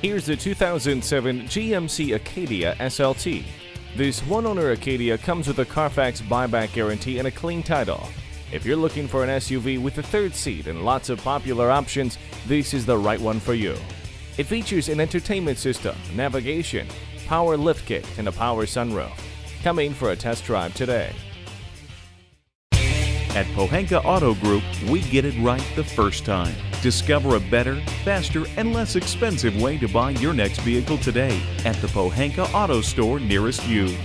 Here's the 2007 GMC Acadia SLT. This one-owner Acadia comes with a Carfax buyback guarantee and a clean title. If you're looking for an SUV with a third seat and lots of popular options, this is the right one for you. It features an entertainment system, navigation, power liftgate, and a power sunroof. Come in for a test drive today. At Pohanka Auto Group, we get it right the first time. Discover a better, faster, and less expensive way to buy your next vehicle today at the Pohanka Auto Store nearest you.